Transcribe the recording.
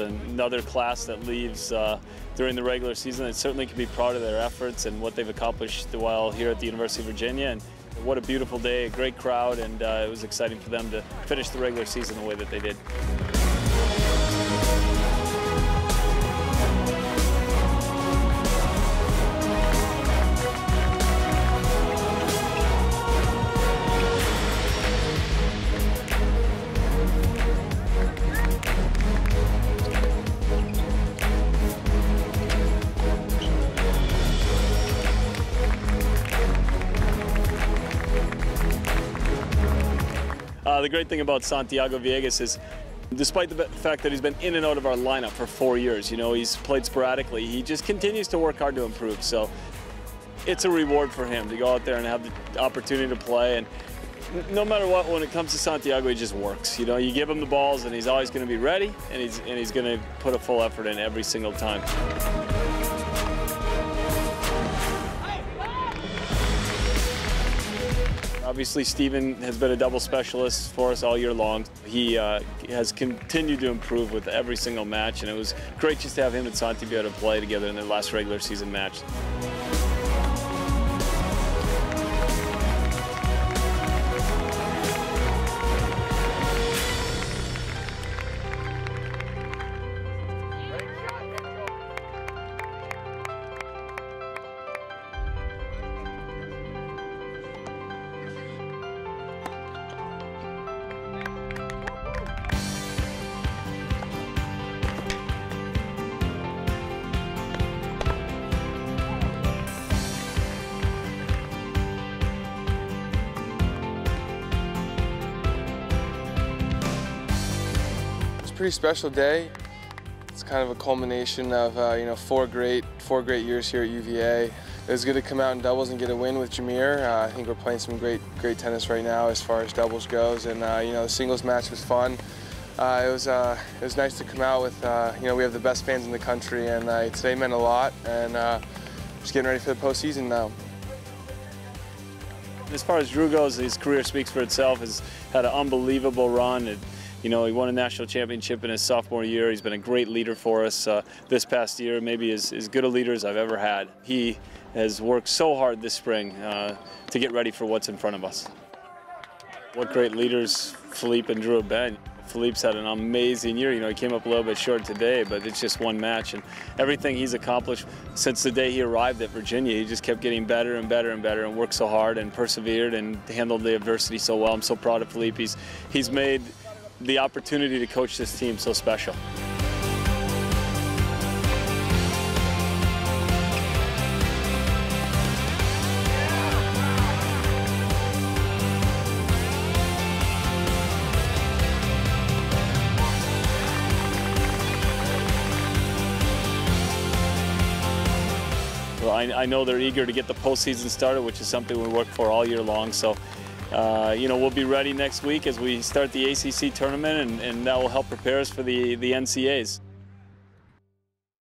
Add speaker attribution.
Speaker 1: another class that leaves uh, during the regular season that certainly can be proud of their efforts and what they've accomplished while here at the University of Virginia. And what a beautiful day, a great crowd, and uh, it was exciting for them to finish the regular season the way that they did. Uh, the great thing about Santiago Villegas is, despite the fact that he's been in and out of our lineup for four years, you know, he's played sporadically, he just continues to work hard to improve. So it's a reward for him to go out there and have the opportunity to play. And no matter what, when it comes to Santiago, he just works. You know, you give him the balls, and he's always going to be ready, and he's and he's going to put a full effort in every single time. Obviously, Steven has been a double specialist for us all year long. He uh, has continued to improve with every single match, and it was great just to have him and Santi be able to play together in their last regular season match.
Speaker 2: Pretty special day. It's kind of a culmination of uh, you know four great four great years here at UVA. It was good to come out in doubles and get a win with Jarmere. Uh, I think we're playing some great great tennis right now as far as doubles goes, and uh, you know the singles match was fun. Uh, it was uh, it was nice to come out with uh, you know we have the best fans in the country, and today meant a lot. And just getting ready for the postseason now.
Speaker 1: As far as Drew goes, his career speaks for itself. Has had an unbelievable run. And, you know, he won a national championship in his sophomore year. He's been a great leader for us uh, this past year, maybe as, as good a leader as I've ever had. He has worked so hard this spring uh, to get ready for what's in front of us. What great leaders Philippe and Drew have been. Philippe's had an amazing year. You know, he came up a little bit short today, but it's just one match. And everything he's accomplished since the day he arrived at Virginia, he just kept getting better and better and better and worked so hard and persevered and handled the adversity so well. I'm so proud of Philippe. He's, he's made the opportunity to coach this team so special. Well, I, I, know they're eager to get the postseason started, which is something we work for all year long. So uh, you know, we'll be ready next week as we start the ACC tournament, and, and that will help prepare us for the, the NCAAs.